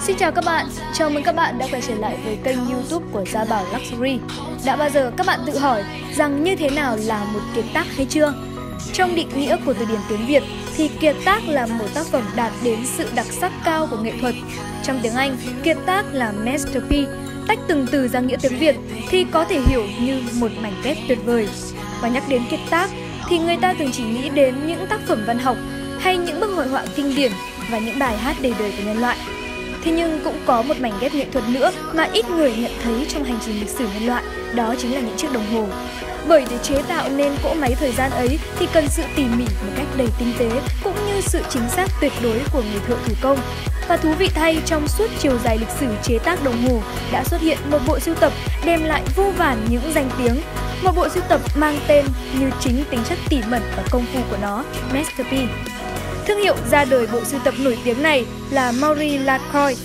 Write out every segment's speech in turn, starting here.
Xin chào các bạn, chào mừng các bạn đã quay trở lại với kênh youtube của Gia Bảo Luxury. Đã bao giờ các bạn tự hỏi rằng như thế nào là một kiệt tác hay chưa? Trong định nghĩa của từ điển tiếng Việt thì kiệt tác là một tác phẩm đạt đến sự đặc sắc cao của nghệ thuật. Trong tiếng Anh, kiệt tác là masterpiece Tách từng từ ra nghĩa tiếng Việt thì có thể hiểu như một mảnh ghép tuyệt vời. Và nhắc đến kiệt tác thì người ta thường chỉ nghĩ đến những tác phẩm văn học hay những bức hội họa kinh điển và những bài hát đầy đời của nhân loại. Thế nhưng cũng có một mảnh ghép nghệ thuật nữa mà ít người nhận thấy trong hành trình lịch sử nhân loại, đó chính là những chiếc đồng hồ. Bởi để chế tạo nên cỗ máy thời gian ấy thì cần sự tỉ mỉ một cách đầy tinh tế cũng như sự chính xác tuyệt đối của người thợ thủ công. Và thú vị thay, trong suốt chiều dài lịch sử chế tác đồng hồ đã xuất hiện một bộ sưu tập đem lại vô vàn những danh tiếng. Một bộ sưu tập mang tên như chính tính chất tỉ mẩn và công phu của nó, Masterpiece. Thương hiệu ra đời bộ sưu tập nổi tiếng này là Maury Lacroix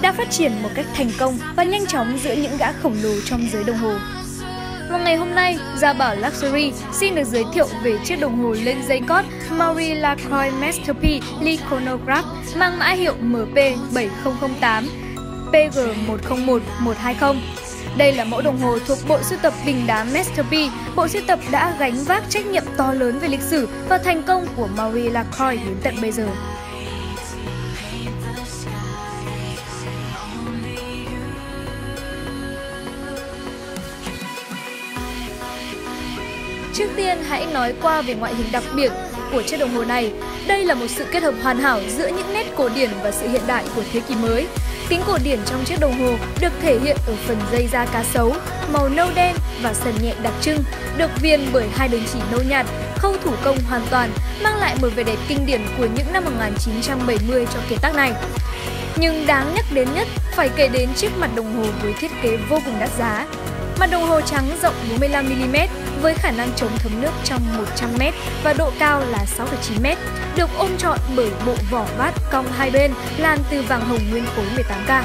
đã phát triển một cách thành công và nhanh chóng giữa những gã khổng lồ trong giới đồng hồ. Và ngày hôm nay, Gia Bảo Luxury xin được giới thiệu về chiếc đồng hồ lên dây cót Marie Lacroix Masterpiece Lichronograph mang mã hiệu MP7008 PG101120. Đây là mẫu đồng hồ thuộc bộ sưu tập Bình đá Masterpiece, bộ sưu tập đã gánh vác trách nhiệm to lớn về lịch sử và thành công của Marie Lacroix đến tận bây giờ. Trước tiên hãy nói qua về ngoại hình đặc biệt của chiếc đồng hồ này. Đây là một sự kết hợp hoàn hảo giữa những nét cổ điển và sự hiện đại của thế kỷ mới. Tính cổ điển trong chiếc đồng hồ được thể hiện ở phần dây da cá sấu, màu nâu đen và sần nhẹ đặc trưng, được viền bởi hai đường chỉ nâu nhạt, khâu thủ công hoàn toàn, mang lại một vẻ đẹp kinh điển của những năm 1970 cho kiệt tác này. Nhưng đáng nhắc đến nhất phải kể đến chiếc mặt đồng hồ với thiết kế vô cùng đắt giá. Mặt đồng hồ trắng rộng 45mm với khả năng chống thấm nước trong 100m và độ cao là 6,9m, được ôm trọn bởi bộ vỏ vát cong hai bên làm từ vàng hồng nguyên khối 18K.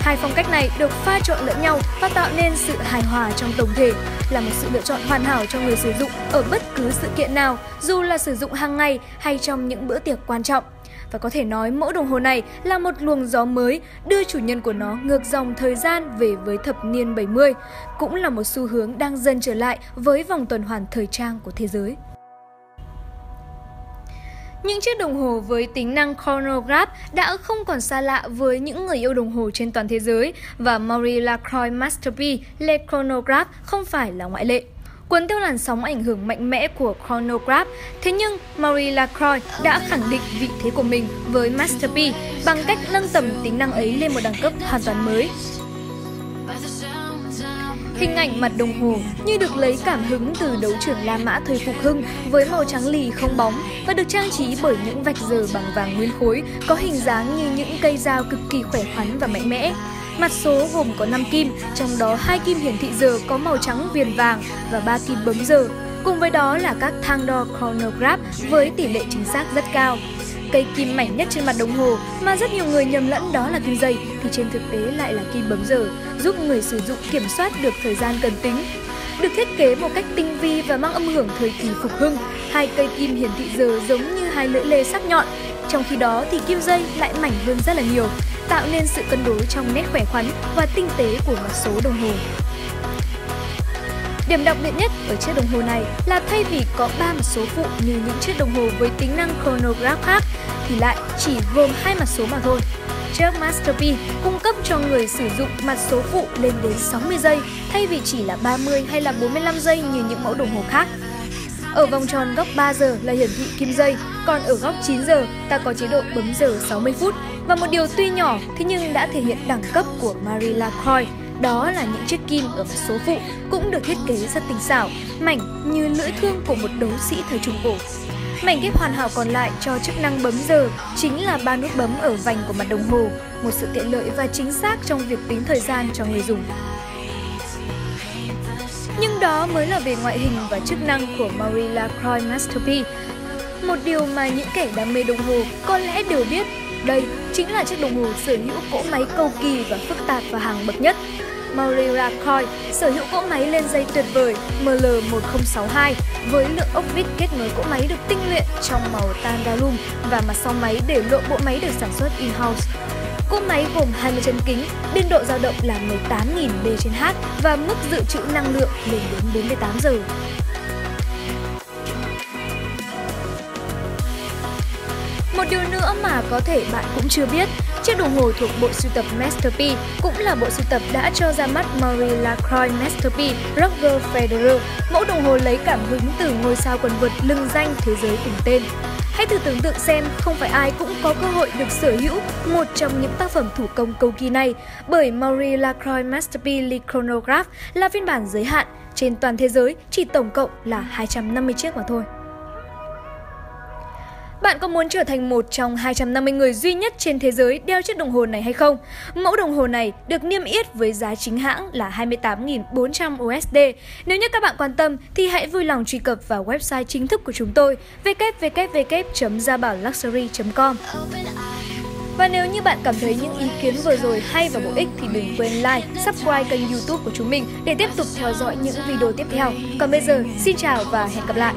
Hai phong cách này được pha trộn lẫn nhau và tạo nên sự hài hòa trong tổng thể, là một sự lựa chọn hoàn hảo cho người sử dụng ở bất cứ sự kiện nào, dù là sử dụng hàng ngày hay trong những bữa tiệc quan trọng. Và có thể nói mẫu đồng hồ này là một luồng gió mới đưa chủ nhân của nó ngược dòng thời gian về với thập niên 70, cũng là một xu hướng đang dần trở lại với vòng tuần hoàn thời trang của thế giới. Những chiếc đồng hồ với tính năng chronograph đã không còn xa lạ với những người yêu đồng hồ trên toàn thế giới và Marie Lacroix Masterpiece Le Chronograph không phải là ngoại lệ. Cuốn theo làn sóng ảnh hưởng mạnh mẽ của chronograph, thế nhưng Marie Lacroix đã khẳng định vị thế của mình với Masterpiece bằng cách nâng tầm tính năng ấy lên một đẳng cấp hoàn toàn mới. Hình ảnh mặt đồng hồ như được lấy cảm hứng từ đấu trưởng La Mã thời Phục Hưng với màu trắng lì không bóng và được trang trí bởi những vạch giờ bằng vàng nguyên khối có hình dáng như những cây dao cực kỳ khỏe khoắn và mạnh mẽ. Mặt số gồm có 5 kim, trong đó hai kim hiển thị giờ có màu trắng viền vàng và ba kim bấm giờ. Cùng với đó là các thang đo chronograph với tỷ lệ chính xác rất cao. Cây kim mảnh nhất trên mặt đồng hồ mà rất nhiều người nhầm lẫn đó là kim dây thì trên thực tế lại là kim bấm giờ, giúp người sử dụng kiểm soát được thời gian cần tính. Được thiết kế một cách tinh vi và mang âm hưởng thời kỳ phục hưng, hai cây kim hiển thị giờ giống như hai lưỡi lê sắc nhọn. Trong khi đó thì kim dây lại mảnh hơn rất là nhiều, tạo nên sự cân đối trong nét khỏe khoắn và tinh tế của mặt số đồng hồ. Điểm đặc biệt nhất ở chiếc đồng hồ này là thay vì có 3 mặt số phụ như những chiếc đồng hồ với tính năng chronograph khác, thì lại chỉ gồm hai mặt số mà thôi. Chiếc Masterpiece cung cấp cho người sử dụng mặt số phụ lên đến 60 giây, thay vì chỉ là 30 hay là 45 giây như những mẫu đồng hồ khác. Ở vòng tròn góc 3 giờ là hiển thị kim giây, còn ở góc 9 giờ, ta có chế độ bấm giờ 60 phút. Và một điều tuy nhỏ thế nhưng đã thể hiện đẳng cấp của Marie Lacroix, đó là những chiếc kim ở mặt số phụ cũng được thiết kế rất tinh xảo, mảnh như lưỡi thương của một đấu sĩ thời Trung Cổ. Mảnh ghép hoàn hảo còn lại cho chức năng bấm giờ chính là ba nút bấm ở vành của mặt đồng hồ, một sự tiện lợi và chính xác trong việc tính thời gian cho người dùng. Nhưng đó mới là về ngoại hình và chức năng của Marie Lacroix Masterpiece. Một điều mà những kẻ đam mê đồng hồ có lẽ đều biết, đây chính là chiếc đồng hồ sở hữu cỗ máy cầu kỳ và phức tạp và hàng bậc nhất. Maurice Coil sở hữu cỗ máy lên dây tuyệt vời ML1062 với lượng ốc vít kết nối cỗ máy được tinh luyện trong màu tantalum và mặt sau máy để lộ bộ máy được sản xuất in-house. Cỗ máy gồm 20 chân kính, biên độ dao động là 18.000 B trên H và mức dự trữ năng lượng lên đến 48 giờ. Một điều nữa mà có thể bạn cũng chưa biết, chiếc đồng hồ thuộc bộ sưu tập Masterpiece cũng là bộ sưu tập đã cho ra mắt Marie Lacroix Masterpiece Roger Federer, mẫu đồng hồ lấy cảm hứng từ ngôi sao quần vợt lừng danh thế giới cùng tên. Hãy thử tưởng tượng xem không phải ai cũng có cơ hội được sở hữu một trong những tác phẩm thủ công cầu kỳ này bởi Marie Lacroix Masterpiece Le Chronograph là phiên bản giới hạn, trên toàn thế giới chỉ tổng cộng là 250 chiếc mà thôi. Bạn có muốn trở thành một trong 250 người duy nhất trên thế giới đeo chiếc đồng hồ này hay không? Mẫu đồng hồ này được niêm yết với giá chính hãng là 28.400 USD. Nếu như các bạn quan tâm thì hãy vui lòng truy cập vào website chính thức của chúng tôi www.giabaoluxury.com và nếu như bạn cảm thấy những ý kiến vừa rồi hay và bổ ích thì đừng quên like, subscribe kênh youtube của chúng mình để tiếp tục theo dõi những video tiếp theo. Còn bây giờ, xin chào và hẹn gặp lại!